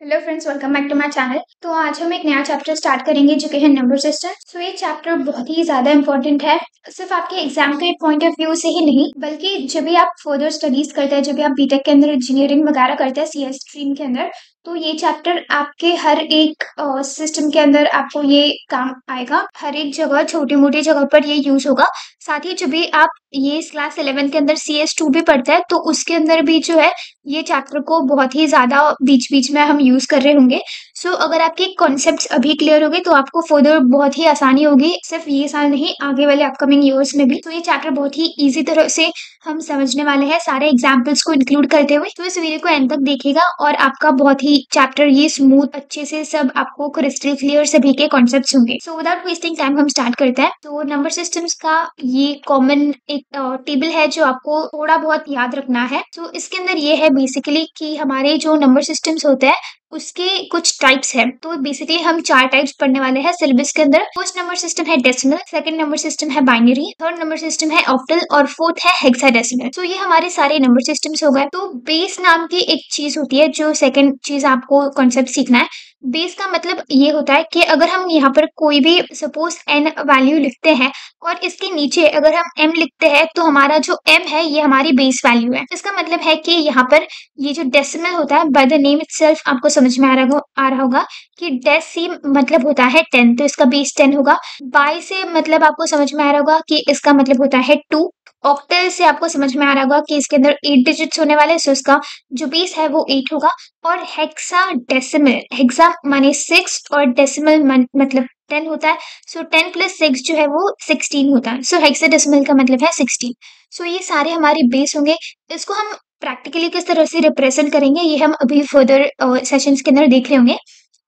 Hello friends welcome back to my channel तो आज हम एक नया चैप्टर स्टार्ट करेंगे जो कि है नंबर सिस्टम सो ये चैप्टर बहुत ही ज़्यादा इंपॉर्टेंट है. सिर्फ़ आपके एग्ज़ाम के पॉइंट ऑफ़ व्यू से ही नहीं, बल्कि जब भी आप फर्दर स्टडीज़ करते हैं, जब भी आप बीटेक के अंदर इंजीनियरिंग वगैरह करते हैं सी एस स्ट्रीम के अंदर तो ये चैप्टर आपके हर एक सिस्टम के अंदर आपको ये काम आएगा। हर एक जगह छोटी मोटी जगह पर ये यूज़ होगा। साथ ही जब भी आप ये क्लास इलेवन के अंदर सी एस टू भी पढ़ते हैं तो उसके अंदर भी जो है, ये चैप्टर को बहुत ही ज़्यादा बीच बीच में हम यूज़ कर रहे होंगे। सो so, अगर आपके कॉन्सेप्ट अभी क्लियर हो गए तो आपको फर्दर बहुत ही आसानी होगी। सिर्फ़ ये साल नहीं आगे वाले अपकमिंग ईयर्स में भी। तो ये चैप्टर बहुत ही ईजी तरह से हम समझने वाले हैं सारे एग्जाम्पल्स को इंक्लूड करते हुए। तो इस वीडियो को एंड तक देखेगा और आपका बहुत ही चैप्टर ये स्मूथ अच्छे से सब आपको क्रिस्टल क्लियर सभी के कॉन्सेप्ट होंगे। सो विदाउट वेस्टिंग टाइम हम स्टार्ट करते हैं। तो नंबर सिस्टम्स का ये कॉमन एक टेबल है जो आपको थोड़ा बहुत याद रखना है। तो so, इसके अंदर ये है बेसिकली की हमारे जो नंबर सिस्टम्स होते हैं उसके कुछ टाइप्स हैं। तो बेसिकली हम चार टाइप्स पढ़ने वाले हैं सिलेबस के अंदर। फ़र्स्ट नंबर सिस्टम है डेसिमल सेकंड नंबर सिस्टम है बाइनरी थर्ड नंबर सिस्टम है ऑप्टल और फोर्थ है हेक्साडेसिमल तो ये हमारे सारे नंबर सिस्टम्स हो गए। तो बेस नाम की एक चीज़ होती है जो सेकंड चीज़ आपको कॉन्सेप्ट सीखना है। बेस का मतलब ये होता है कि अगर हम यहाँ पर कोई भी सपोज़ एन वैल्यू लिखते हैं और इसके नीचे अगर हम एम लिखते हैं तो हमारा जो एम है, ये हमारी बेस वैल्यू है। इसका मतलब है कि यहाँ पर ये जो डेसिमल होता है बाय द नेम इट आपको समझ में आ रहा आ रहा होगा कि डेस सी मतलब होता है टेन तो इसका बेस टेन होगा। बाई से मतलब आपको समझ में आ रहा होगा कि इसका मतलब होता है टू ऑक्टल से आपको समझ में आ रहा होगा कि इसके अंदर एट डिजिट्स होने वाले सो इसका जो बेस है वो एट होगा और हेक्सा डेसिमल हेक्सा माने सिक्स और डेसिमल मतलब टेन होता है सो टेन प्लस सिक्स जो है वो सिक्सटीन होता है सो हेक्सा डेसिमल का मतलब है सिक्सटीन सो ये सारे हमारे बेस होंगे, इसको हम प्रैक्टिकली किस तरह से रिप्रेजेंट करेंगे, ये हम अभी फर्दर सेशंस के अंदर देख रहे होंगे.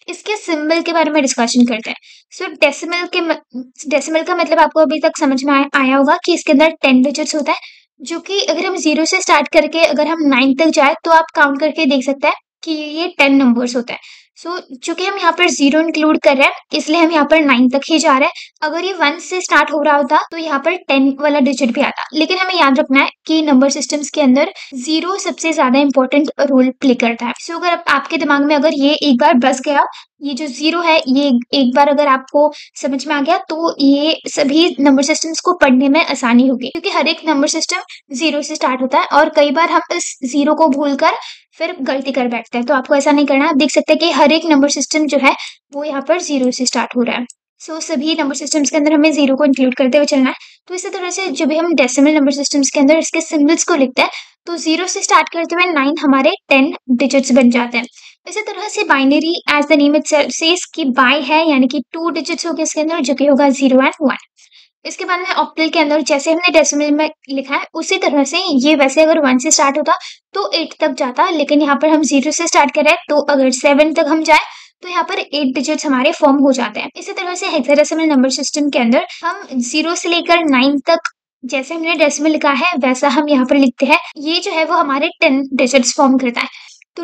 इसके सिंबल के बारे में डिस्कशन करते हैं। सो so, डेसिमल के डेसिमल का मतलब आपको अभी तक समझ में आया होगा कि इसके अंदर टेन डिजिट्स होता है जो कि अगर हम ज़ीरो से स्टार्ट करके अगर हम नाइन तक जाए तो आप काउंट करके देख सकते हैं। कि ये टेन नंबर्स होता है। सो so, चूँकि हम यहाँ पर ज़ीरो इंक्लूड कर रहे हैं इसलिए हम यहाँ पर नाइन तक ही जा रहे हैं। अगर ये वन से स्टार्ट हो रहा होता तो यहाँ पर टेन वाला डिजिट भी आता। लेकिन हमें याद रखना है कि नंबर सिस्टम्स के अंदर ज़ीरो सबसे ज़्यादा इंपॉर्टेंट रोल प्ले करता है। सो so, अगर आपके दिमाग में अगर ये एक बार बस गया ये जो ज़ीरो है ये एक बार अगर आपको समझ में आ गया तो ये सभी नंबर सिस्टम्स को पढ़ने में आसानी होगी। क्योंकि हर एक नंबर सिस्टम ज़ीरो से स्टार्ट होता है और कई बार हम इस ज़ीरो को भूलकर फिर गलती कर बैठते हैं। तो आपको ऐसा नहीं करना आप देख सकते हैं कि हर एक नंबर सिस्टम जो है वो यहाँ पर ज़ीरो से स्टार्ट हो रहा है। सो so, सभी नंबर सिस्टम्स के अंदर हमें ज़ीरो को इंक्लूड करते हुए चलना है। तो इसी तरह से जब भी हम डेसिमल नंबर सिस्टम्स के अंदर इसके सिम्बल्स को लिखते हैं तो ज़ीरो से स्टार्ट करते हुए नाइन हमारे टेन डिजिट्स बन जाते हैं। इसी तरह से binary as the name it says की बाई है यानी कि टू डिजिट्स होंगे इसके अंदर जो कि होगा ज़ीरो एंड वन इसके बाद में ऑक्टल के अंदर जैसे हमने डेसिमल में लिखा है, उसी तरह से ये वैसे अगर वन से स्टार्ट होता तो एट तक जाता, लेकिन यहाँ पर हम ज़ीरो से स्टार्ट कर रहे हैं तो अगर सेवन तक हम जाए तो यहाँ पर एट डिजिट्स हमारे फॉर्म हो जाते हैं। इसी तरह से हेक्साडेसिमल नंबर सिस्टम के अंदर हम ज़ीरो से लेकर नाइन तक जैसे हमने डेसिमल लिखा है, वैसा हम यहाँ पर लिखते हैं। ये जो है वो हमारे टेन डिजिट्स फॉर्म करता है। तो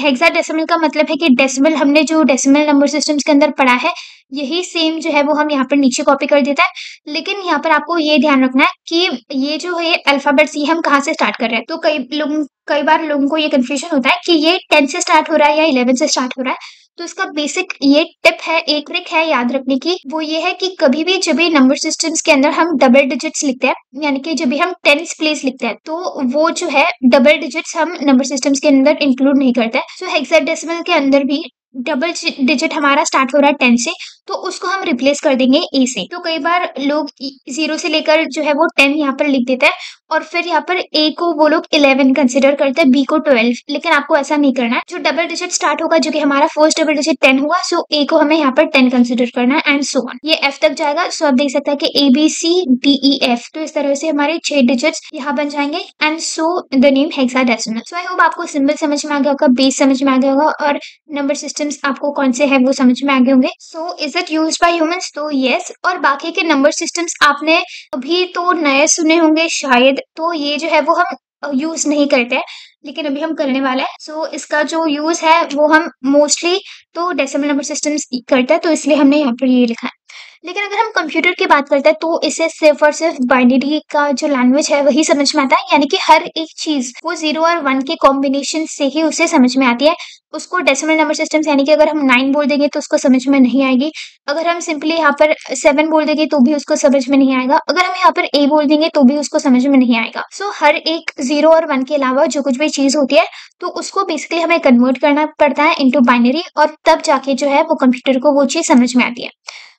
हेक्सा डेसिमल का मतलब है कि डेसिमल हमने जो डेसिमल नंबर सिस्टम्स के अंदर पढ़ा है, यही सेम जो है वो हम यहाँ पर नीचे कॉपी कर देता है। लेकिन यहाँ पर आपको ये ध्यान रखना है कि ये जो है अल्फ़ाबेट सी हम कहाँ से स्टार्ट कर रहे हैं? तो कई लोग, कई बार लोगों को ये कन्फ्यूज़न होता है कि ये टेन से स्टार्ट हो रहा है या इलेवन से स्टार्ट हो रहा है। तो इसका बेसिक ये टिप है, एक ट्रिक है याद रखने की। वो ये है कि कभी भी जब भी नंबर सिस्टम्स के अंदर हम डबल डिजिट्स लिखते हैं, यानी कि जब भी हम टेंस प्लेस लिखते हैं तो वो जो है डबल डिजिट्स हम नंबर सिस्टम्स के अंदर इंक्लूड नहीं करते। सो हेक्साडेसिमल के अंदर भी डबल डिजिट हमारा स्टार्ट हो रहा है टेन से तो उसको हम रिप्लेस कर देंगे ए से। तो कई बार लोग ज़ीरो से लेकर जो है वो टेन यहाँ पर लिख देते हैं और फिर यहाँ पर ए को वो लोग इलेवन कंसिडर करते हैं बी को ट्वेल्व लेकिन आपको ऐसा नहीं करना है। जो डबल डिजिट स्टार्ट होगा, जो कि हमारा फ़र्स्ट डबल डिजिट टेन हुआ सो ए को हमें यहाँ पर टेन कंसिडर करना है एंड सो वन ये एफ़ तक जाएगा सो आप देख सकते हैं कि A B C D E F तो इस तरह से हमारे छह डिजिट यहाँ बन जाएँगे and so the name hexadecimal so I hope आपको सिंबल समझ में आ गया होगा बेस समझ में आ गया होगा, और नंबर सिस्टम्स आपको कौन से है वो समझ में आ गए होंगे. So is it use by humans तो येस और बाकी के नंबर सिस्टम्स आपने अभी तो नए सुने होंगे, शायद तो ये जो है वो हम यूज़ नहीं करते हैं लेकिन अभी हम करने वाले हैं। सो so, इसका जो यूज़ है वो हम मोस्टली तो डेसिमल नंबर सिस्टम करते हैं तो इसलिए हमने यहाँ पर ये लिखा है। लेकिन अगर हम कंप्यूटर की बात करते हैं तो इसे सिर्फ़ और सिर्फ़ बाइनरी का जो लैंग्वेज है वही समझ में आता है। यानी कि हर एक चीज़ वो ज़ीरो और वन के कॉम्बिनेशन से ही उसे समझ में आती है। उसको डेसिमल नंबर सिस्टम यानी कि अगर हम नाइन बोल देंगे तो उसको समझ में नहीं आएगी। अगर हम सिंपली यहाँ पर सेवन बोल देंगे तो भी उसको समझ में नहीं आएगा। अगर हम यहाँ पर ए बोल देंगे तो भी उसको समझ में नहीं आएगा। सो so, हर एक ज़ीरो और वन के अलावा जो कुछ भी चीज़ होती है तो उसको बेसिकली हमें कन्वर्ट करना पड़ता है इंटू बाइनरी और तब जाके जो है वो कंप्यूटर को वो चीज़ समझ में आती है।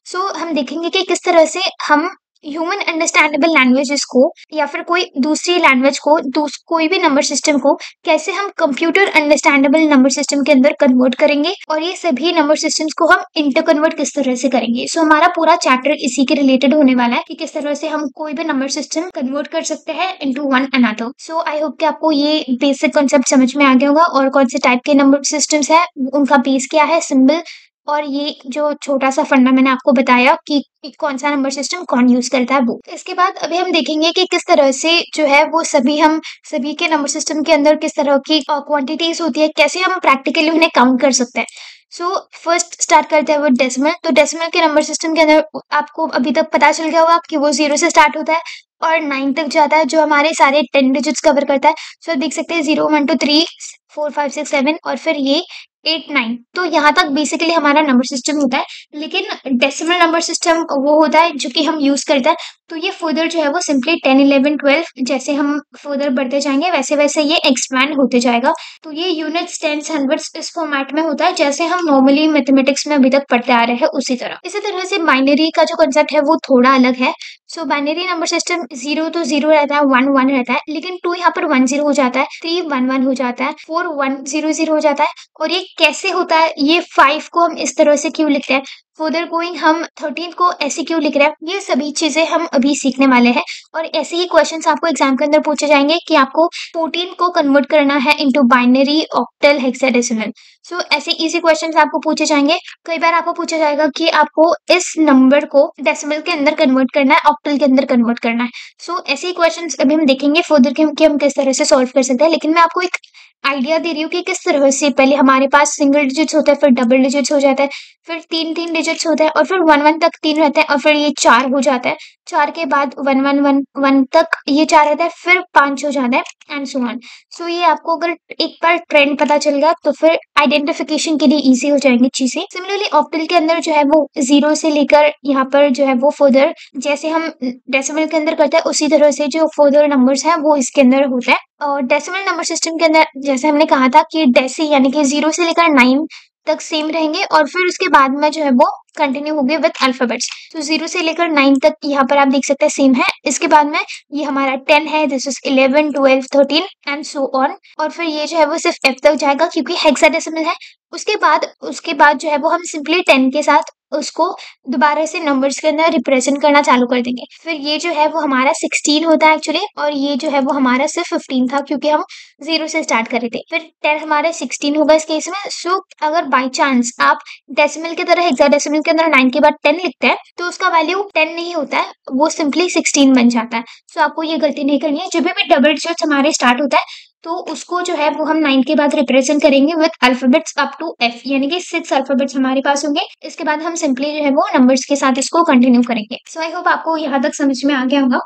सो so, हम देखेंगे कि किस तरह से हम ह्यूमन अंडरस्टैंडेबल लैंग्वेजेस को या फिर कोई दूसरी लैंग्वेज को दूस, कोई भी नंबर सिस्टम को कैसे हम कंप्यूटर अंडरस्टैंडेबल नंबर सिस्टम के अंदर कन्वर्ट करेंगे और ये सभी नंबर सिस्टम्स को हम इंटर कन्वर्ट किस तरह से करेंगे। सो so, हमारा पूरा चैप्टर इसी के रिलेटेड होने वाला है कि किस तरह से हम कोई भी नंबर सिस्टम कन्वर्ट कर सकते हैं into one another so I hope कि आपको ये बेसिक कॉन्सेप्ट समझ में आ गया होगा और कौन से टाइप के नंबर सिस्टम्स है उनका बेस क्या है सिंबल और ये जो छोटा सा फंडा मैंने आपको बताया कि कौन सा नंबर सिस्टम कौन यूज़ करता है वो। इसके बाद अभी हम देखेंगे कि किस तरह से जो है वो सभी हम सभी के नंबर सिस्टम के अंदर किस तरह की क्वांटिटीज होती है कैसे हम प्रैक्टिकली उन्हें काउंट कर सकते हैं। सो फ़र्स्ट स्टार्ट करते हैं वो डेसिमल तो डेसिमल के नंबर सिस्टम के अंदर आपको अभी तक पता चल गया होगा कि वो ज़ीरो से स्टार्ट होता है और नाइन तक जाता है जो हमारे सारे टेन डिजिट्स कवर करता है। सो so, देख सकते हैं zero one two three four five six seven और फिर ये एट नाइन तो यहाँ तक बेसिकली हमारा नंबर सिस्टम होता है, लेकिन डेसिमल नंबर सिस्टम वो होता है जो कि हम यूज़ करते हैं। तो ये फर्दर जो है वो सिंपली टेन इलेवन ट्वेल्व जैसे हम फर्दर बढ़ते जाएँगे, वैसे वैसे ये एक्सपैंड होते जाएगा। तो ये यूनिट्स टेंस हंड्रेड्स इस फॉर्मेट में होता है, जैसे हम नॉर्मली मैथमेटिक्स में अभी तक पढ़ते आ रहे हैं, उसी तरह। इसी तरह से बाइनरी का जो कंसेप्ट है वो थोड़ा अलग है। So binary number system zero तो ज़ीरो रहता है वन वन रहता है, लेकिन टू यहाँ पर वन ज़ीरो हो जाता है थ्री वन वन हो जाता है फोर वन ज़ीरो ज़ीरो हो जाता है, और ये कैसे होता है, ये फाइव को हम इस तरह से क्यों लिखते हैं? फर्दर गोइंग हम थर्टीन को ऐसे क्यों लिख रहे हैं? ये सभी चीज़ें हम अभी सीखने वाले हैं और ऐसे ही क्वेश्चंस आपको एग्ज़ाम के अंदर पूछे जाएँगे कि आपको फोर्टीन को कन्वर्ट करना है into binary octal hexadecimal so ऐसे इजी क्वेश्चंस आपको पूछे जाएँगे। कई बार आपको पूछा जाएगा कि आपको इस नंबर को डेसिमल के अंदर कन्वर्ट करना है ऑक्टल के अंदर कन्वर्ट करना है। सो so, ऐसे ही क्वेश्चन अभी हम देखेंगे फर्दर कि हम किस तरह से सॉल्व कर सकते हैं। लेकिन मैं आपको एक आइडिया दे रही हूँ कि किस तरह से पहले हमारे पास सिंगल डिजिट्स होता है, फिर डबल डिजिट्स हो जाता है, फिर तीन तीन डिजिट्स होता है और फिर वन वन तक तीन रहता है और फिर ये चार हो जाता है। चार के बाद वन वन वन वन तक ये चार रहता है, फिर पाँच हो जाता है एंड सो वन सो ये आपको अगर एक बार ट्रेंड पता चल गया तो फिर आइडेंटिफिकेशन के लिए ईजी हो जाएँगी चीज़ें। सिमिलरली ऑक्टल के अंदर जो है वो ज़ीरो से लेकर यहाँ पर जो है वो फर्दर जैसे हम डेसिमल के अंदर करते हैं, उसी तरह से जो फर्दर नंबर्स हैं, वो इसके अंदर होता है। और डेसिमल नंबर सिस्टम के अंदर जैसे हमने कहा था कि डेसी यानी कि ज़ीरो से लेकर नाइन तक सेम रहेंगे और फिर उसके बाद में जो है वो कंटिन्यू होंगे विथ अल्फाबेट्स तो ज़ीरो से लेकर नाइन तक यहाँ पर आप देख सकते हैं सेम है। इसके बाद में ये हमारा टेन है this is eleven twelve thirteen and so on और फिर ये जो है वो सिर्फ़ एफ़ तक जाएगा क्योंकि हेक्साडेसिमल है। उसके बाद उसके बाद जो है वो हम सिंपली टेन के साथ उसको दोबारा से नंबर्स के अंदर रिप्रेजेंट करना चालू कर देंगे। फिर ये जो है वो हमारा सिक्सटीन होता है एक्चुअली और ये जो है वो हमारा सिर्फ़ फिफ्टीन था क्योंकि हम ज़ीरो से स्टार्ट कर रहे थे। फिर टेन हमारा सिक्सटीन होगा इस केस में। सो अगर बाई चांस आप डेसिमल की तरह हेक्साडेसिमल के अंदर नाइन के बाद टेन लिखते हैं तो उसका वैल्यू टेन नहीं होता है, वो सिंपली सिक्सटीन बन जाता है। सो आपको ये गलती नहीं करनी है। जब भी डबल डिजिट हमारे स्टार्ट होता है तो उसको जो है वो हम नाइन्थ के बाद रिप्रेजेंट करेंगे with alphabets up to F यानी कि सिक्स अल्फाबेट्स हमारे पास होंगे। इसके बाद हम सिंपली जो है वो नंबर्स के साथ इसको कंटिन्यू करेंगे। सो आई होप आपको यहाँ तक समझ में आ गया होगा।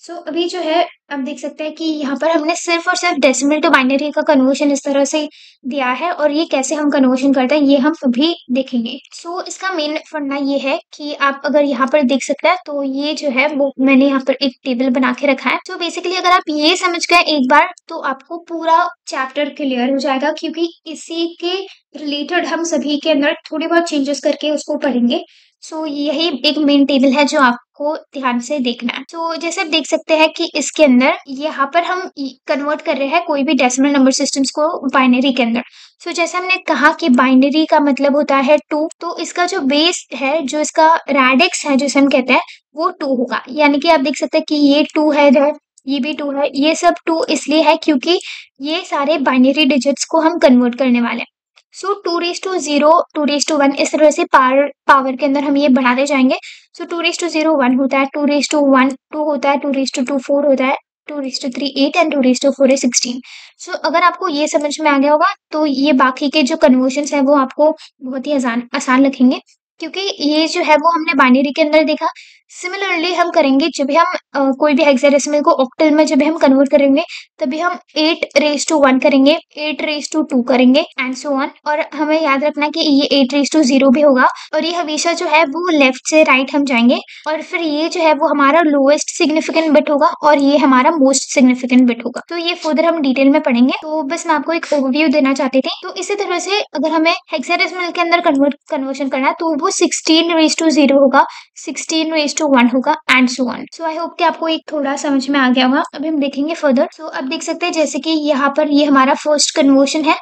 सो so, अभी जो है आप देख सकते हैं कि यहाँ पर हमने सिर्फ़ और सिर्फ़ डेसिमल टू बाइनरी का कन्वर्शन इस तरह से दिया है और ये कैसे हम कन्वर्शन करते हैं ये हम अभी देखेंगे। सो so, इसका मेन फंडा ये है कि आप अगर यहाँ पर देख सकते हैं तो ये जो है वो मैंने यहाँ पर एक टेबल बना के रखा है। तो बेसिकली अगर आप ये समझ गए एक बार तो आपको पूरा चैप्टर क्लियर हो जाएगा क्योंकि इसी के रिलेटेड हम सभी के अंदर थोड़े बहुत चेंजेस करके उसको पढ़ेंगे। सो so, यही एक मेन टेबल है जो आपको ध्यान से देखना है। तो जैसे आप देख सकते हैं कि इसके अंदर यहाँ पर हम कन्वर्ट कर रहे हैं कोई भी डेसिमल नंबर सिस्टम्स को बाइनरी के अंदर। सो so, जैसे हमने कहा कि बाइनरी का मतलब होता है टू तो इसका जो बेस है जो इसका रेडिक्स है जिसे हम कहते हैं वो टू होगा। यानी कि आप देख सकते हैं कि ये टू है इधर ये भी टू है। ये सब टू इसलिए है क्योंकि ये सारे बाइनरी डिजिट्स को हम कन्वर्ट करने वाले हैं। So two raise to zero two raise to one इस तरह से पावर पावर के अंदर हम ये बढ़ाते जाएँगे। So two raise to zero one होता है two raise to one two होता है two raise to two four होता है two raise to three eight and two raise to four है सिक्सटीन सो अगर आपको ये समझ में आ गया होगा तो ये बाकी के जो कन्वर्शन है, वो आपको बहुत ही आसान आसान लगेंगे। क्योंकि ये जो है, वो हमने बाइनरी के अंदर देखा। सिमिलरली हम करेंगे जब भी हम आ, कोई भी हेक्साडेसिमल को ऑक्टल में जब हम कन्वर्ट करेंगे तभी हम एट रेस टू वन करेंगे एट रेस टू टू करेंगे एंड सो वन और हमें याद रखना कि ये एट रेस टू ज़ीरो भी होगा और ये हमेशा जो है वो लेफ़्ट से राइट हम जाएँगे और फिर ये जो है वो हमारा लोएस्ट सिग्निफिकेंट बिट होगा और ये हमारा मोस्ट सिग्निफिकेंट बिट होगा। तो ये फर्दर हम डिटेल में पढ़ेंगे। तो बस मैं आपको एक ओवरव्यू देना चाहती थी। तो इसी तरह से अगर हमें हेक्साडेसिमल के अंदर कन्वर्ट कन्वर्शन करना है तो वो सिक्सटीन रेस टू ज़ीरो होगा। सिक्सटीन रेस टू वन होगा and so on so I hope कि आपको एक थोड़ा समझ में आ गया होगा। अभी हम देखेंगे फर्दर सो so, अब देख सकते हैं जैसे कि यहाँ पर ये हमारा फ़र्स्ट कन्वर्शन है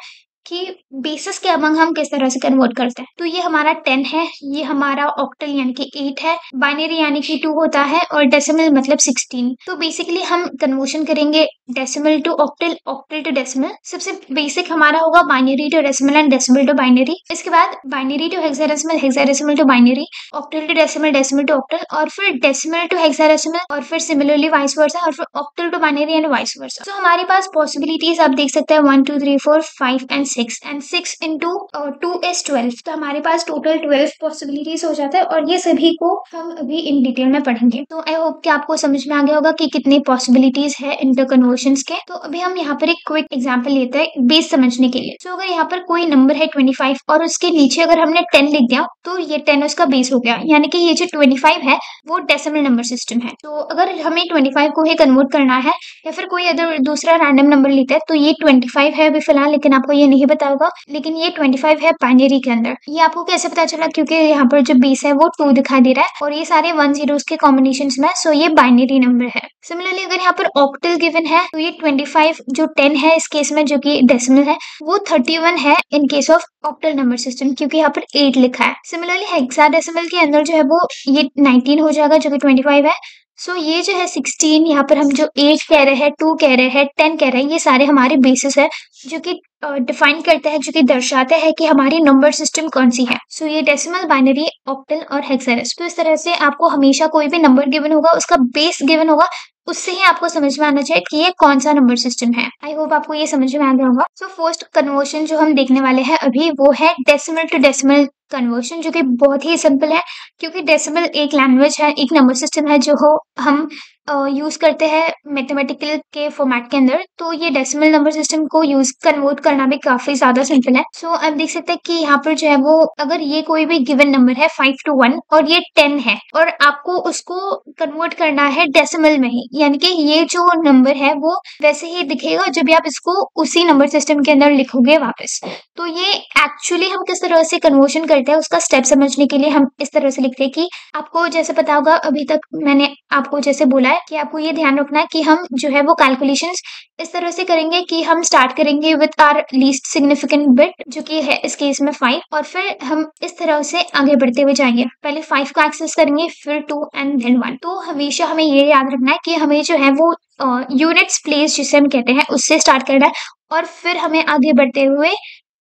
कि बेसिस के अमंग हम किस तरह से कन्वर्ट करते हैं। तो ये हमारा टेन है ये हमारा ऑक्टल यानी कि एट है बाइनरी यानी कि टू होता है और डेसिमल मतलब सिक्सटीन तो बेसिकली हम कन्वर्शन करेंगे decimal to octal octal to decimal सबसे बेसिक हमारा होगा binary to decimal and decimal to binary इसके बाद binary to hexadecimal hexadecimal to binary octal to decimal decimal to octal और फिर डेसिमल टू हेक्साडेसिमल और फिर सिमिलरली वाइस वर्सा और फिर octal to binary and vice versa तो हमारे पास पॉसिबिलिटीज आप देख सकते हैं one two three four five and six and six into two is twelve तो हमारे पास टोटल ट्वेल्व पॉसिबिलिटीज हो जाता है, और ये सभी को हम अभी इन डिटेल में पढ़ेंगे। तो आई होप कि आपको समझ में आ गया होगा कि कितनी पॉसिबिलिटीज है इंटर कन्वर्शन के तो अभी हम यहाँ पर एक क्विक एग्ज़ाम्पल लेते हैं बेस समझने के लिए। तो अगर यहाँ पर कोई नंबर है ट्वेंटी फाइव और उसके नीचे अगर हमने टेन लिख दिया तो ये टेन उसका बेस हो गया। यानी कि ये जो ट्वेंटी फाइव है, वो डेसिमल नंबर सिस्टम है। तो अगर हमें ट्वेंटी फाइव को ही कन्वर्ट करना है, या फिर कोई अगर दूसरा रैंडम नंबर लेता है तो ये ट्वेंटी फाइव है अभी फ़िलहाल, लेकिन आपको ये नहीं बता होगा। लेकिन ये 25 है बाइनरी के अंदर। ये आपको कैसे पता चला? क्योंकि यहाँ पर जो बेस है, वो टू दिखाई दे रहा है, और ये सारे वन ज़ीरो के कॉम्बिनेशन में सो ये बाइनरी नंबर है। सिमिलरली अगर यहाँ पर ऑक्टल गिवन है तो ये 25 जो 10 है इस केस में जो कि डेसिमल है वो 31 है in case of octal number system क्योंकि यहाँ पर 8 लिखा है। सिमिलरली हेक्साडेसिमल के अंदर जो है वो ये 19 हो जाएगा जो कि 25 है। सो so, ये जो है सिक्सटीन यहाँ पर हम जो एट कह रहे हैं टू कह रहे हैं टेन कह रहे हैं ये सारे हमारे बेसिस है जो कि डिफाइन करते हैं जो कि दर्शाते हैं कि हमारी नंबर सिस्टम कौन सी है। सो so, ये डेसिमल बाइनरी ऑक्टल और हेक्साडेस तो इस तरह से आपको हमेशा कोई भी नंबर गिवन होगा उसका बेस गिवन होगा उससे ही आपको समझ में आना चाहिए कि ये कौन सा नंबर सिस्टम है। आई होप आपको ये समझ में आ गया होगा। सो फ़र्स्ट कन्वर्शन जो हम देखने वाले हैं अभी वो है डेसिमल टू डेसिमल कन्वर्शन जो कि बहुत ही सिंपल है क्योंकि डेसिमल एक लैंग्वेज है एक नंबर सिस्टम है जो हम यूज़ करते हैं मैथमेटिकल के फॉर्मेट के अंदर तो ये डेसिमल नंबर सिस्टम को यूज़ कन्वर्ट करना भी काफ़ी ज़्यादा सिंपल है। सो आप देख सकते हैं कि यहाँ पर जो है वो, अगर ये कोई भी गिवन नंबर है फाइव टू वन और ये टेन है, और आपको उसको कन्वर्ट करना है डेसिमल में ही, यानी कि ये जो नंबर है वो वैसे ही दिखेगा जब आप इसको उसी नंबर सिस्टम के अंदर लिखोगे वापस। तो ये एक्चुअली हम किस तरह से कन्वर्शन करते हैं, उसका स्टेप समझने के लिए हम इस तरह से लिखते हैं कि आपको जैसे पता होगा, अभी तक मैंने आपको जैसे बोला है कि आपको ये ध्यान रखना है कि हम जो है वो कैलकुलेशंस इस तरह से करेंगे कि हम स्टार्ट करेंगे with our least significant bit जो कि है इस केस में फाइव और फिर हम इस तरह से आगे बढ़ते हुए जाएँगे। पहले फाइव को एक्सेस करेंगे, फिर टू एंड देन वन तो हमेशा हमें ये याद रखना है कि हमें जो है वो यूनिट्स प्लेस जिसे हम कहते हैं, उससे स्टार्ट करना है, और फिर हमें आगे बढ़ते हुए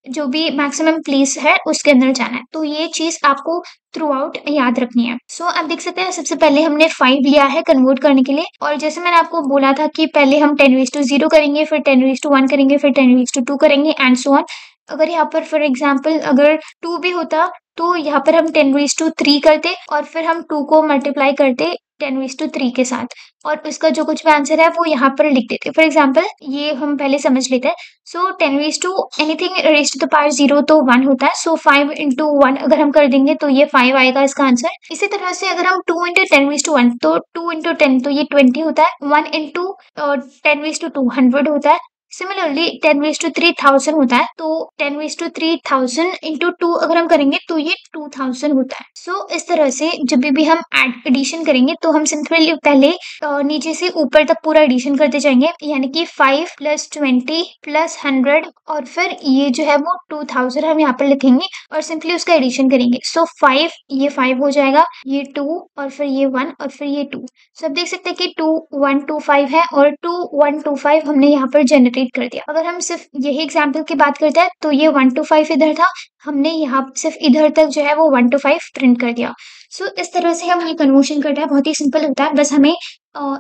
जो भी मैक्सिमम प्लेस है उसके अंदर जाना है। तो ये चीज़ आपको थ्रू आउट याद रखनी है। सो so, आप देख सकते हैं सबसे पहले हमने फाइव लिया है कन्वर्ट करने के लिए। और जैसे मैंने आपको बोला था कि पहले हम टेन वीज टू ज़ीरो करेंगे फिर टेन वीज टू वन करेंगे फिर टेन वीज टू टू करेंगे एंड सो ऑन अगर यहाँ पर फॉर एग्ज़ाम्पल अगर टू भी होता तो यहाँ पर हम टेन वीज टू थ्री करते और फिर हम टू को मल्टीप्लाई करते टेन वीज टू थ्री के साथ। और उसका जो कुछ भी आंसर है, वो यहाँ पर लिख देते फॉर एग्ज़ाम्पल ये हम पहले समझ लेते हैं। So ten raise to anything raise to the zero तो वन होता है। सो फाइव इंटू वन अगर हम कर देंगे तो ये फाइव आएगा इसका आंसर इसी तरह से अगर हम two into ten raise to one तो टू इंटू टेन तो ये ट्वेंटी होता है। One into ten raise to two hundred होता है। Similarly ten raise to three thousand होता है तो ten raise to three thousand into two अगर हम करेंगे तो ये टू थाउज़ेंड होता है। सो so, इस तरह से जब भी हम एड एडिशन करेंगे तो हम सिंपली पहले नीचे से ऊपर तक पूरा एडिशन करते जाएँगे यानी कि five plus twenty plus hundred और फिर ये जो है वो टू थाउज़ेंड हम यहाँ पर लिखेंगे और सिंपली उसका एडिशन करेंगे। सो so, फाइव ये फाइव हो जाएगा ये टू और फिर ये वन और फिर ये टू सो अब देख सकते हैं कि टू वन टू फाइव है और टू वन टू फाइव हमने यहाँ पर जनरेट कंप्लीट कर दिया। अगर हम सिर्फ़ यही एग्ज़ाम्पल की बात करते हैं तो ये वन टू फाइव इधर था। हमने यहाँ सिर्फ़ इधर तक जो है वो वन टू फाइव प्रिंट कर दिया। सो इस तरह से हम ये कन्वर्शन करते हैं। बहुत ही सिंपल होता है। बस हमें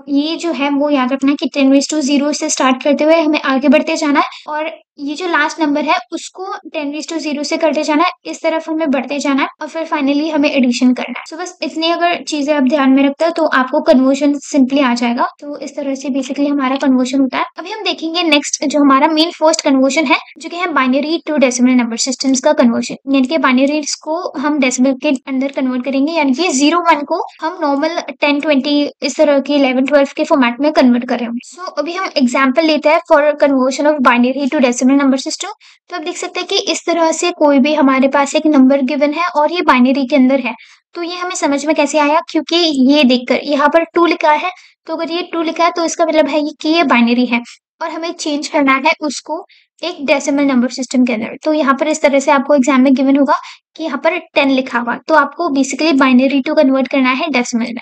ये जो है, वो याद रखना है कि टेन वेज टू ज़ीरो से स्टार्ट करते हुए हमें आगे बढ़ते जाना है और ये जो लास्ट नंबर है, उसको टेन वेज टू ज़ीरो से करते जाना है। इस तरफ़ हमें बढ़ते जाना है और फिर फाइनली हमें एडिशन करना है। सो बस इतनी अगर चीज़ें आप ध्यान में रखते हो तो आपको कन्वर्शन सिंपली आ जाएगा। तो इस तरह से बेसिकली हमारा कन्वर्शन होता है। अभी हम देखेंगे नेक्स्ट जो हमारा मेन फ़र्स्ट कन्वर्शन है, जो कि है binary to decimal number systems का कन्वर्शन यानी कि बाइनरीज को हम डेसिमल के अंदर कन्वर्ट करेंगे यानी कि ज़ीरो वन को हम नॉर्मल टेन ट्वेंटी इस तरह की इलेवन ट्वेल्व के फॉर्मेट में कन्वर्ट कर रहे हैं सो so, अभी हम एग्ज़ाम्पल लेते हैं for conversion of binary to decimal number system तो आप देख सकते हैं कि इस तरह से कोई भी हमारे पास एक नंबर गिवन है और ये बाइनरी के अंदर है। तो ये हमें समझ में कैसे आया? क्योंकि ये देखकर यहाँ पर टू लिखा है। तो अगर ये टू लिखा है तो इसका मतलब है कि ये बाइनरी है। और हमें चेंज करना है उसको एक डेसिमल नंबर सिस्टम के अंदर। तो यहाँ पर इस तरह से आपको एग्ज़ाम में गिवन होगा कि यहाँ पर टेन लिखा हुआ। तो आपको बेसिकली बाइनरी टू कन्वर्ट करना है डेसिमल में।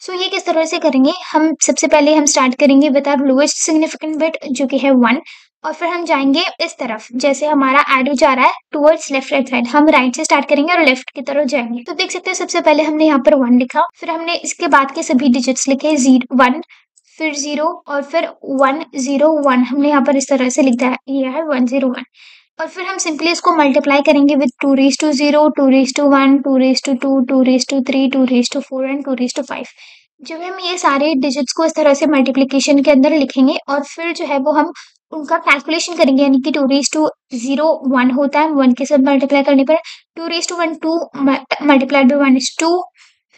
सो so, ये किस तरह से करेंगे? हम सबसे पहले हम स्टार्ट करेंगे with our lowest significant bit जो कि है वन और फिर हम जाएँगे इस तरफ़। जैसे हमारा एडो जा रहा है टुवर्ड्स लेफ़्ट राइट साइड हम राइट से स्टार्ट करेंगे और लेफ़्ट की तरफ़ जाएँगे। तो देख सकते हैं सबसे पहले हमने यहाँ पर वन लिखा। फिर हमने इसके बाद के सभी डिजिट्स लिखे ज़ीरो वन फिर ज़ीरो और फिर वन ज़ीरो वन हमने यहाँ पर इस तरह से लिखा है वन ज़ीरो वन और फिर हम सिंपली इसको मल्टीप्लाई करेंगे with two raise to zero two raise to one two raise to two two raise to three two raise to four and two raise to five जब हम ये सारे digits को इस तरह से मल्टीप्लीकेशन के अंदर लिखेंगे और फिर जो है वो हम उनका कैलकुलेशन करेंगे, यानी कि two raise to zero one होता है वन के साथ मल्टीप्लाई करने पर two raise to one two multiplied by one is two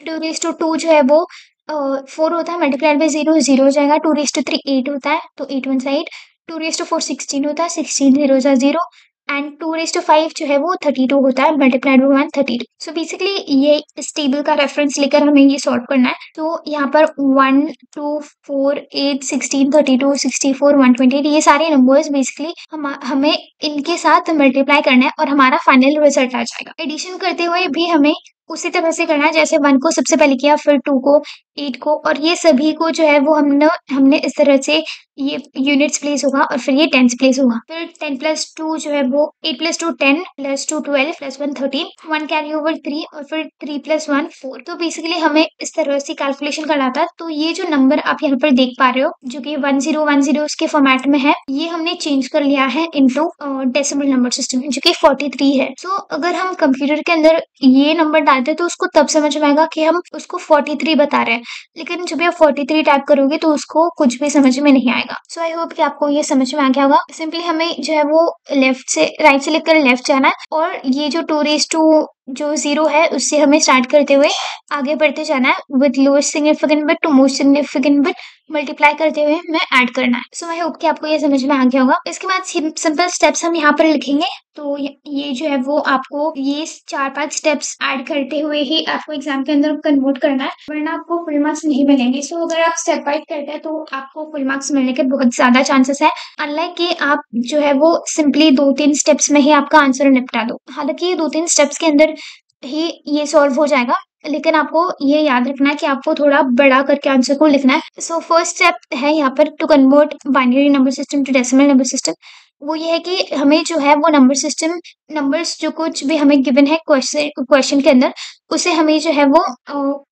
two raise to two जो है वो फोर होता है मल्टीप्लाइड बाई ज़ीरो ज़ीरो हो जाएगा two raise to three eight होता है तो एट वन सा eight two raise to four sixteen होता है सिक्सटीन ज़ीरो सा zero and two raise to five जो है वो थर्टी टू होता है multiplied by one thirty two so basically ये इस टेबल का रेफरेंस लेकर हमें ये सॉल्व करना है तो यहाँ पर one two four eight sixteen thirty two sixty four one twenty eight ये सारे नंबर्स बेसिकली हम, हमें इनके साथ मल्टीप्लाई करना है और हमारा फाइनल रिज़ल्ट आ जाएगा। एडिशन करते हुए भी हमें उसी तरह से करना है, जैसे वन को सबसे पहले किया, फिर टू को एट को, और ये सभी को जो है वो हमने हमने इस तरह से ये यूनिट्स प्लेस होगा और फिर ये टेंस प्लेस होगा। फिर टेन प्लस टू जो है वो eight plus two ten plus two twelve plus one thirteen one carry over three और फिर थ्री प्लस वन फोर तो बेसिकली हमें इस तरह से कैलकुलेशन करना था। तो ये जो नंबर आप यहाँ पर देख पा रहे हो जो कि वन ज़ीरो वन ज़ीरो के फॉर्मेट में है ये हमने चेंज कर लिया है इंटू डेसिमल नंबर सिस्टम जो कि फोर्टी थ्री है। सो so, अगर हम कंप्यूटर के अंदर ये नंबर डालते हैं तो उसको तब समझ में आएगा कि हम उसको फोर्टी थ्री बता रहे हैं। लेकिन जब आप फोर्टी थ्री टाइप करोगे तो उसको कुछ भी समझ में नहीं आएगा। सो आई होप कि आपको ये समझ में आ गया होगा। सिंपली हमें जो है वो लेफ़्ट से राइट से लेकर लेफ़्ट जाना है और ये जो टू रेस टू जो ज़ीरो है, उससे हमें स्टार्ट करते हुए आगे बढ़ते जाना है with lowest significant but to most significant bit multiply करते हुए हमें ऐड करना है। सो आई होप कि आपको ये समझ में आ गया होगा। इसके बाद सिंपल स्टेप्स हम यहाँ पर लिखेंगे। तो ये जो है वो आपको ये चार पाँच स्टेप्स ऐड करते हुए ही आपको एग्ज़ाम के अंदर कन्वर्ट करना है, वरना आपको फुल मार्क्स नहीं मिलेंगे। सो अगर आप स्टेप वाइज करते हैं तो आपको फुल मार्क्स मिलने के बहुत ज़्यादा चांसेस है। अनलाइक कि आप जो है वो सिंपली दो तीन स्टेप्स में ही आपका आंसर निपटा दो। हालाँकि ये दो तीन स्टेप्स के अंदर ही ये सॉल्व हो जाएगा। लेकिन आपको ये याद रखना है कि आपको थोड़ा बड़ा करके आंसर को लिखना है। सो फ़र्स्ट स्टेप है यहाँ पर to convert binary number system to decimal number system वो ये है कि हमें जो है वो नंबर सिस्टम नंबर्स जो कुछ भी हमें गिवन है क्वेश्चन क्वेश्चन के अंदर उसे हमें जो है वो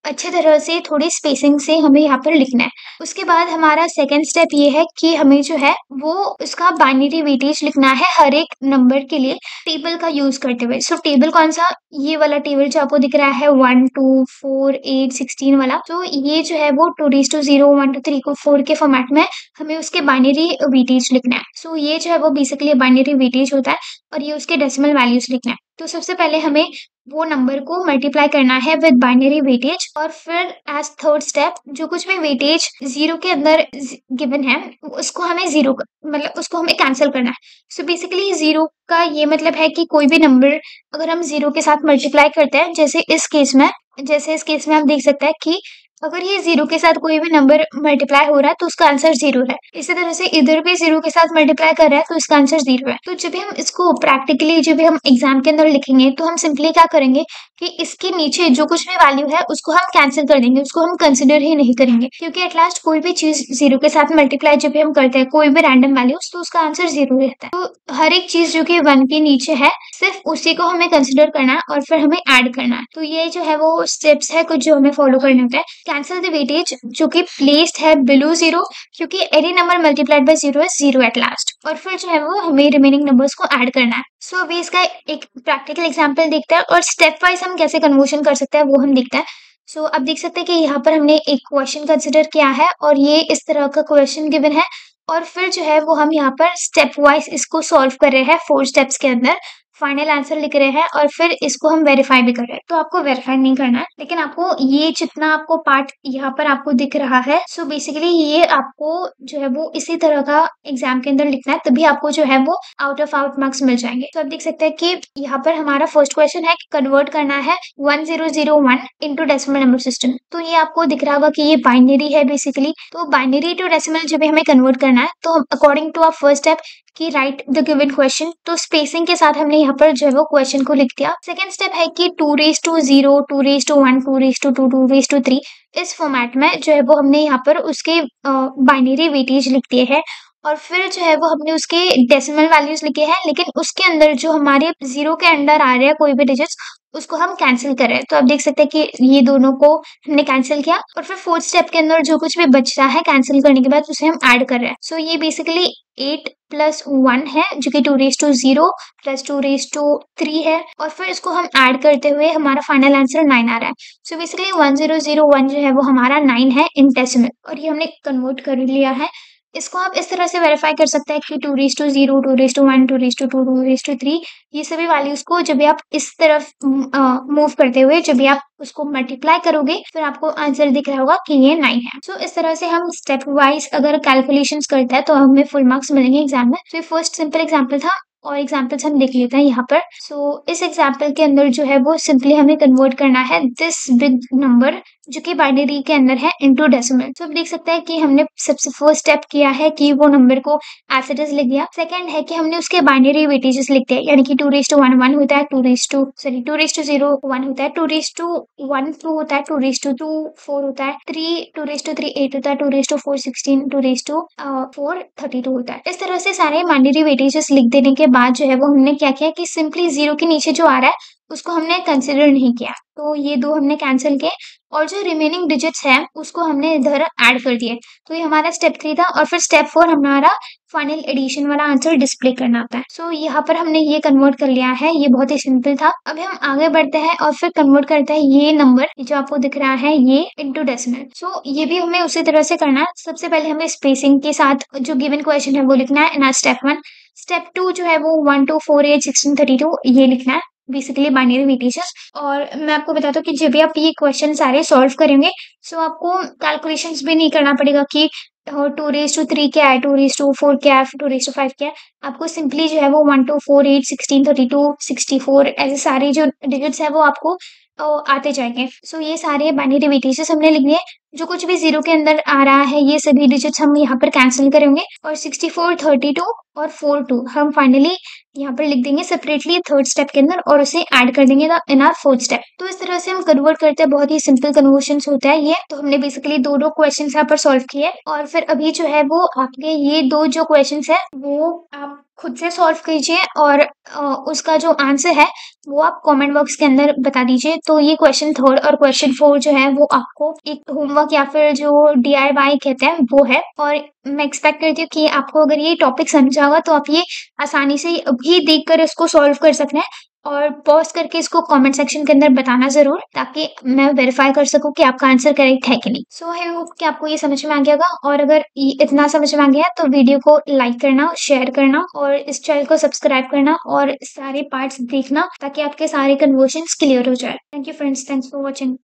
अच्छे तरह से थोड़ी स्पेसिंग से हमें यहाँ पर लिखना है। उसके बाद हमारा सेकेंड स्टेप ये है कि हमें जो है वो उसका बाइनरी वेटेज लिखना है हर एक नंबर के लिए टेबल का यूज़ करते हुए। सो टेबल कौन सा? ये वाला टेबल जो आपको दिख रहा है one two four eight sixteen वाला। तो ये जो है वो टू डीज two zero one two three को फोर के फॉर्मेट में हमें उसके बाइनरी वेटेज लिखना है। सो so, ये जो है वो बेसिकली बाइनरी वेटेज होता है और ये उसके डेसिमल वैल्यूज़ लिखना है। तो सबसे पहले हमें वो नंबर को मल्टीप्लाई करना है विद बाइनरी वेटेज और फिर एज थर्ड स्टेप जो कुछ भी वेटेज ज़ीरो के अंदर गिवन है, उसको हमें ज़ीरो मतलब उसको हमें कैंसिल करना है। सो बेसिकली ज़ीरो का ये मतलब है कि कोई भी नंबर अगर हम ज़ीरो के साथ मल्टीप्लाई करते हैं, जैसे इस केस में, जैसे इस केस में हम देख सकते हैं कि अगर ये ज़ीरो के साथ कोई भी नंबर मल्टीप्लाई हो रहा है तो उसका आंसर ज़ीरो है। इसी तरह से इधर भी ज़ीरो के साथ मल्टीप्लाई कर रहा है तो इसका आंसर ज़ीरो है। तो जब हम इसको प्रैक्टिकली जब हम एग्ज़ाम के अंदर लिखेंगे तो हम सिंपली क्या करेंगे कि इसके नीचे जो कुछ भी वैल्यू है, उसको हम कैंसिल कर देंगे, उसको हम कंसिडर ही नहीं करेंगे। क्योंकि एट लास्ट कोई भी चीज़ ज़ीरो के साथ मल्टीप्लाई जब हम करते हैं, कोई भी रैंडम वैल्यूज़ तो उसका आंसर ज़ीरो रहता है। तो हर एक चीज़ जो कि वन के नीचे है, सिर्फ़ उसी को हमें कंसिडर करना है और फिर हमें ऐड करना है। तो ये जो है वो स्टेप्स है कुछ जो हमें फॉलो करने होता है। कैंसिल द वेटेज जो कि प्लेस्ड है बिलो ज़ीरो क्योंकि any number multiplied by zero is zero at last और फिर जो है वो हमें रिमेनिंग नंबर्स को ऐड करना है। सो so, अभी इसका एक प्रैक्टिकल एग्ज़ाम्पल देखते हैं और स्टेप वाइज हम कैसे कन्वर्शन कर सकते हैं वो हम देखते हैं। सो so, अब देख सकते हैं कि यहाँ पर हमने एक क्वेश्चन कंसिडर किया है और ये इस तरह का क्वेश्चन गिवन है। और फिर जो है वो हम यहाँ पर स्टेप वाइज इसको सॉल्व कर रहे हैं फोर स्टेप्स के अंदर। फाइनल आंसर लिख रहे हैं और फिर इसको हम वेरीफाई भी कर रहे हैं। तो आपको वेरीफाई नहीं करना है, लेकिन आपको ये जितना आपको पार्ट यहाँ पर आपको दिख रहा है सो बेसिकली ये आपको जो है वो इसी तरह का एग्ज़ाम के अंदर लिखना है, तभी आपको जो है वो आउट ऑफ़ आउट मार्क्स मिल जाएँगे। तो आप देख सकते हैं कि यहाँ पर हमारा फ़र्स्ट क्वेश्चन है कन्वर्ट करना है one zero zero one into decimal number system तो ये आपको दिख रहा होगा कि ये बाइनरी है बेसिकली तो बाइनरी टू डेसिमल जब हमें कन्वर्ट करना है तो according to our first step कि राइट द गिवन क्वेश्चन तो स्पेसिंग के साथ हमने यहाँ पर जो है वो क्वेश्चन को लिख दिया। सेकेंड स्टेप है कि two raise to zero two raise to one two raise to two two raise to three इस फॉर्मेट में जो है वो हमने यहाँ पर उसके बाइनरी वेटेज लिख दिए है। और फिर जो है वो हमने उसके डेसिमल वैल्यूज़ लिखे हैं लेकिन उसके अंदर जो हमारे ज़ीरो के अंडर आ रहे हैं कोई भी डिजिट्स उसको हम कैंसिल कर रहे हैं। तो आप देख सकते हैं कि ये दोनों को हमने कैंसिल किया और फिर फोर्थ स्टेप के अंदर जो कुछ भी बच रहा है कैंसिल करने के बाद उसे हम ऐड कर रहे हैं। सो so, ये बेसिकली एट प्लस वन है जो कि two raise to zero plus two raise to three है। और फिर इसको हम ऐड करते हुए हमारा फाइनल आंसर नाइन आ रहा है। So basically one zero zero one जो है वो हमारा नाइन है इन डेसिमल और ये हमने कन्वर्ट कर लिया है। इसको आप इस तरह से वेरीफाई कर सकते हैं कि two raise to zero two raise to one two raise to two two raise to three ये सभी वैल्यूज़ को जब भी आप इस तरफ़ मूव करते हुए जब भी आप उसको मल्टीप्लाई करोगे फिर आपको आंसर दिख रहा होगा कि ये नाइन है। सो so, इस तरह से हम स्टेप वाइज अगर कैलकुलेशंस करते हैं तो हमें फुल मार्क्स मिलेंगे एग्ज़ाम में। तो फ़र्स्ट सिंपल एग्ज़ाम्पल था और एग्जाम्पल्स हम देख लेते हैं यहाँ पर। सो so, इस एग्ज़ाम्पल के अंदर जो है वो सिंपली हमें कन्वर्ट करना है। दिस बिग नंबर जो कि बाइनरी के अंदर है इनटू डेसिमल तो आप देख सकते हैं कि हमने सबसे फ़र्स्ट स्टेप किया है कि वो नंबर को एज लिख दिया। सेकंड है कि हमने उसके बाइनरी वेटेजेस लिख दिया यानी कि two raise to one one होता है two raise to sorry two raise to zero one होता है two raise to one two होता है two raise to two four होता है three two raise to three eight होता है two raise to four sixteen two raise to four thirty two होता है। इस तरह से सारे बाइनरी वेटेजेस लिख देने के बाद जो है वो हमने क्या किया कि सिंपली ज़ीरो के नीचे जो आ रहा है उसको हमने कंसिडर नहीं किया। तो ये दो हमने कैंसिल किए और जो रिमेनिंग डिजिट्स है उसको हमने इधर ऐड कर दिए। तो ये हमारा स्टेप थ्री था और फिर स्टेप फोर हमारा फाइनल एडिशन वाला आंसर डिस्प्ले करना होता है सो so, यहाँ पर हमने ये कन्वर्ट कर लिया है ये बहुत ही सिंपल था। अभी हम आगे बढ़ते हैं और फिर कन्वर्ट करते हैं ये नंबर जो आपको दिख रहा है ये इंटू डेसिमल सो ये भी हमें उसी तरह से करना है। सबसे पहले हमें स्पेसिंग के साथ जो गिवन क्वेश्चन है वो लिखना है स्टेप वन स्टेप टू जो है वो one two four eight sixteen thirty two ये लिखना है। बेसिकली बाइनरी वेटेजेस और मैं आपको बताता हूँ कि जब भी आप ये क्वेश्चन सारे सॉल्व करेंगे सो आपको कैलकुलेशंस भी नहीं करना पड़ेगा कि टू रेस टू थ्री क्या है टू रेस टू फोर क्या है टू रेस टू फाइव क्या है? आपको सिंपली जो है वो one two four eight sixteen thirty two sixty four ऐसे सारे जो डिजिट्स है वो आपको आते जाएँगे। सो so, ये सारे बाइनरी वेटेजेस हमने लिखने दिए। जो कुछ भी ज़ीरो के अंदर आ रहा है, ये सभी डिजिट्स हम यहाँ पर कैंसिल करेंगे और सिक्सटी फोर थर्टी टू और फोर टू हम फाइनली यहाँ पर लिख देंगे सेपरेटली थर्ड स्टेप के अंदर और उसे ऐड कर देंगे इन आर फोर्थ स्टेप तो इस तरह से हम कन्वर्ट करते हैं, बहुत ही सिंपल कन्वर्शन होता है ये। तो हमने बेसिकली दो दो क्वेश्चन यहाँ पर सॉल्व किए और फिर अभी जो है वो आपके ये दो जो क्वेश्चन है, वो आप खुद से सॉल्व कीजिए और उसका जो आंसर है, वो आप कमेंट बॉक्स के अंदर बता दीजिए। तो ये क्वेश्चन थर्ड और क्वेश्चन फोर जो है, वो आपको एक होमवर्क या फिर जो डीआईवाई कहते हैं, वो है। और मैं एक्सपेक्ट करती हूँ कि आपको अगर ये टॉपिक समझा होगा तो आप ये आसानी से अभी देख कर इसको सॉल्व कर सकते हैं। और पॉज करके इसको कमेंट सेक्शन के अंदर बताना ज़रूर, ताकि मैं वेरीफाई कर सकूँ कि आपका आंसर करेक्ट है कि नहीं। सो आई होप कि आपको ये समझ में आ गया होगा। और अगर इतना समझ में आ गया तो वीडियो को लाइक करना शेयर करना और इस चैनल को सब्सक्राइब करना और सारे पार्ट्स देखना, ताकि आपके सारे कन्वर्शन क्लियर हो जाए। Thank you friends thanks for watching